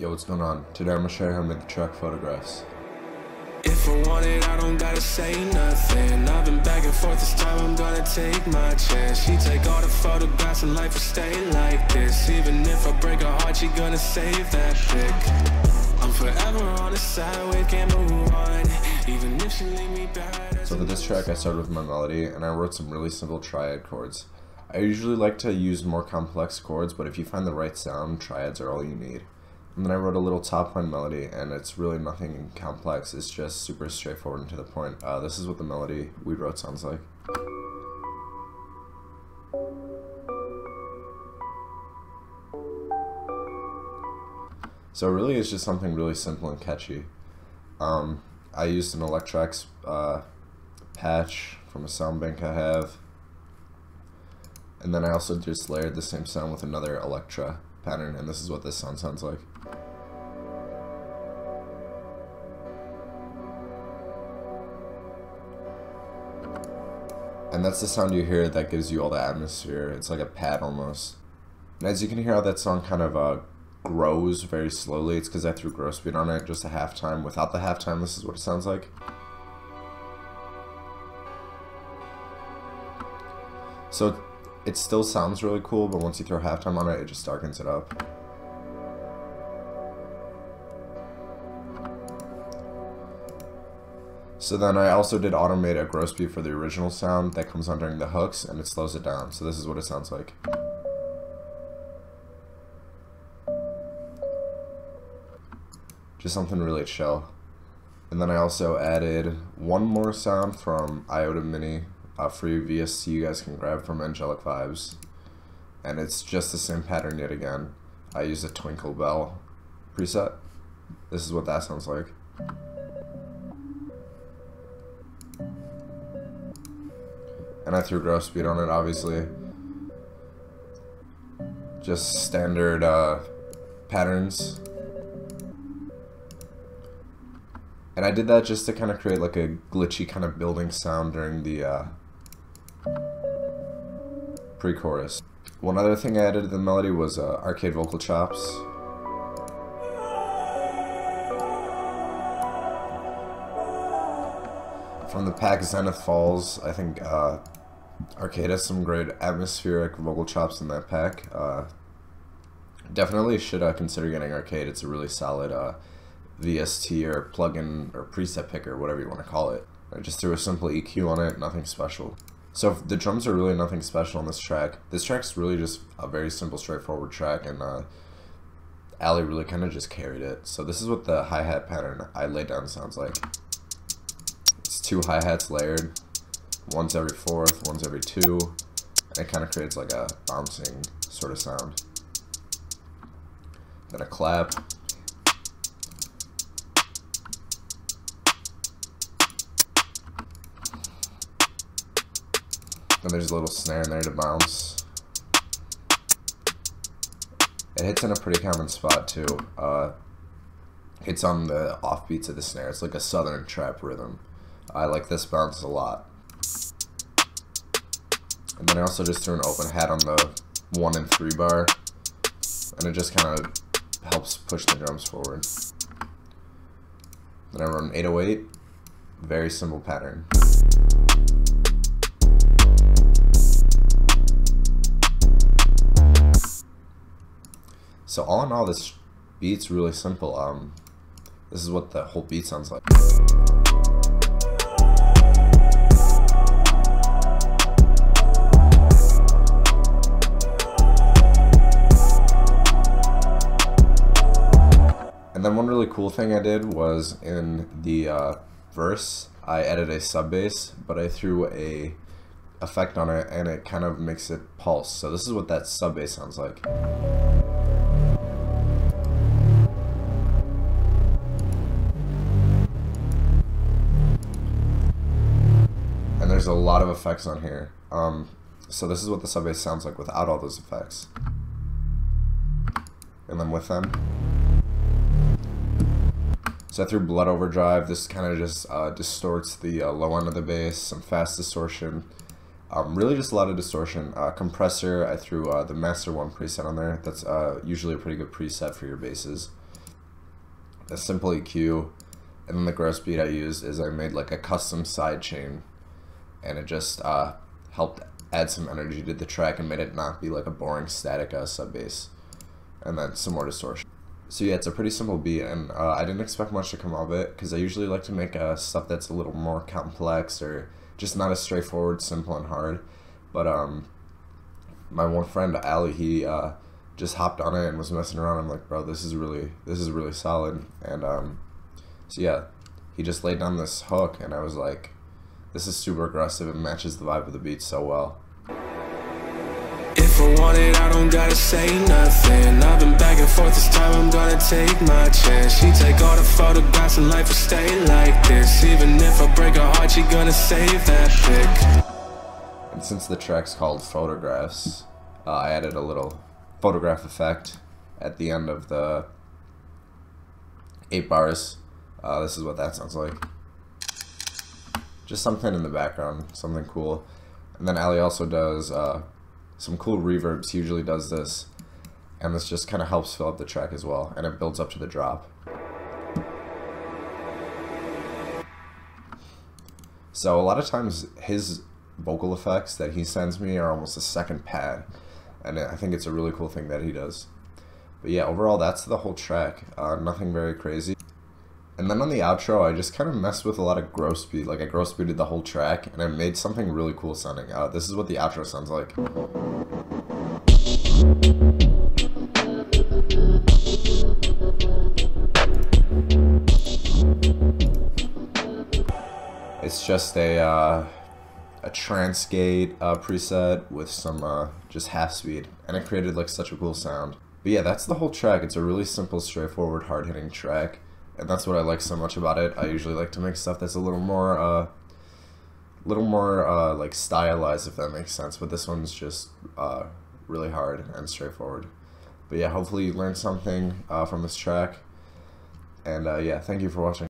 Yo, what's going on? Today I'm gonna show you how to make the track photographs. If I want it, I don't gotta say nothing. I've been back and forth this time, I'm gonna take my chance. She take all the photographs and life will stay like this. Even if I break her heart, she gonna save that pic. I'm forever on the side, we can't move on. Even if she leave me bad. So for this track, I started with my melody, and I wrote some really simple triad chords. I usually like to use more complex chords, but if you find the right sound, triads are all you need. And then I wrote a little top line melody, and it's really nothing complex. It's just super straightforward and to the point. Uh, this is what the melody we wrote sounds like. So really, it's just something really simple and catchy. Um, I used an ElectraX uh, patch from a sound bank I have. And then I also just layered the same sound with another Electra pattern, and this is what this sound sounds like. And that's the sound you hear that gives you all the atmosphere. It's like a pad almost. And as you can hear how that song kind of uh, grows very slowly, it's because I threw Gross Beat on it, just a halftime. Without the halftime, this is what it sounds like. So it still sounds really cool, but once you throw halftime on it, it just darkens it up. So then I also did automate a gross beat for the original sound that comes on during the hooks and it slows it down. So this is what it sounds like. Just something really chill. And then I also added one more sound from Iota Mini, a free VST you guys can grab from Angelic Vibes. And it's just the same pattern yet again. I use a Twinkle Bell preset. This is what that sounds like. and I threw Gross Beat on it, obviously. Just standard uh, patterns. And I did that just to kind of create like a glitchy kind of building sound during the uh, pre-chorus. One other thing I added to the melody was uh, arcade vocal chops. From the pack Zenith Falls, I think uh, Arcade has some great atmospheric vocal chops in that pack. Uh, definitely should uh, consider getting Arcade. It's a really solid uh, VST or plugin or preset picker, whatever you want to call it. I just threw a simple EQ on it, nothing special. So the drums are really nothing special on this track. This track's really just a very simple, straightforward track, and uh, Ali really kind of just carried it. So this is what the hi-hat pattern I laid down sounds like. It's two hi-hats layered, one's every fourth, one's every two, and it kind of creates like a bouncing sort of sound. Then a clap. Then there's a little snare in there to bounce. It hits in a pretty common spot too. Uh, it's on the offbeats of the snare. It's like a southern trap rhythm. I like this bounce a lot. And then I also just threw an open hat on the 1 and 3 bar. And it just kind of helps push the drums forward. Then I an 808. Very simple pattern. So all in all, this beat's really simple. Um, this is what the whole beat sounds like. And then one really cool thing I did was in the uh, verse, I added a sub bass, but I threw a effect on it and it kind of makes it pulse. So this is what that sub bass sounds like. There's a lot of effects on here. Um, so this is what the sub bass sounds like without all those effects. And then with them. So I threw Blood Overdrive, this kind of just uh, distorts the uh, low end of the bass, some fast distortion, um, really just a lot of distortion. Uh, compressor, I threw uh, the Master 1 preset on there. That's uh, usually a pretty good preset for your basses. a simple EQ, and then the gross beat I used is I made like a custom side chain, and it just uh, helped add some energy to the track and made it not be like a boring static uh, sub bass, and then some more distortion. So yeah, it's a pretty simple beat, and uh, I didn't expect much to come of it because I usually like to make uh, stuff that's a little more complex or just not as straightforward, simple, and hard. But um, my one friend Ali, he uh, just hopped on it and was messing around. I'm like, bro, this is really this is really solid. And um, so yeah, he just laid down this hook, and I was like, this is super aggressive. It matches the vibe of the beat so well. If I want it, I don't gotta say nothing. I've been back and forth this time, I'm gonna take my chance. She take all the photographs and life will stay like this. Even if I break her heart, she gonna save that pic. And since the track's called Photographs, uh, I added a little photograph effect at the end of the eight bars. Uh, this is what that sounds like. Just something in the background, something cool. And then Ali also does uh, some cool reverbs. He usually does this. And this just kind of helps fill up the track as well. And it builds up to the drop. So a lot of times his vocal effects that he sends me are almost a second pad. And I think it's a really cool thing that he does. But yeah, overall that's the whole track. Uh, nothing very crazy. And then on the outro, I just kind of messed with a lot of Gross Beat. Like I gross speeded the whole track, and I made something really cool sounding. Uh, this is what the outro sounds like. It's just a uh, a trance gate uh, preset with some uh, just half speed, and it created like such a cool sound. But yeah, that's the whole track. It's a really simple, straightforward, hard hitting track, and that's what I like so much about it. I usually like to make stuff that's a little more, uh, little more uh, like stylized, if that makes sense. But this one's just uh, really hard and straightforward. But yeah, hopefully you learned something uh, from this track. And uh, yeah, thank you for watching.